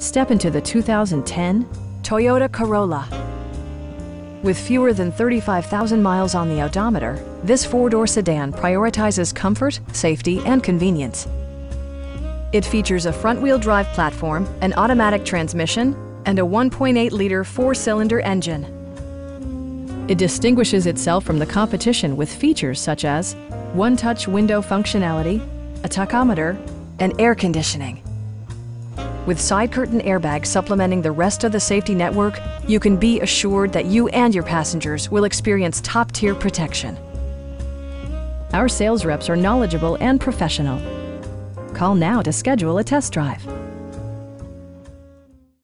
Step into the 2010 Toyota Corolla. With fewer than 35,000 miles on the odometer, this four-door sedan prioritizes comfort, safety, and convenience. It features a front-wheel drive platform, an automatic transmission, and a 1.8-liter four-cylinder engine. It distinguishes itself from the competition with features such as one-touch window functionality, a tachometer, and air conditioning. With side curtain airbags supplementing the rest of the safety network, you can be assured that you and your passengers will experience top-tier protection. Our sales reps are knowledgeable and professional. Call now to schedule a test drive.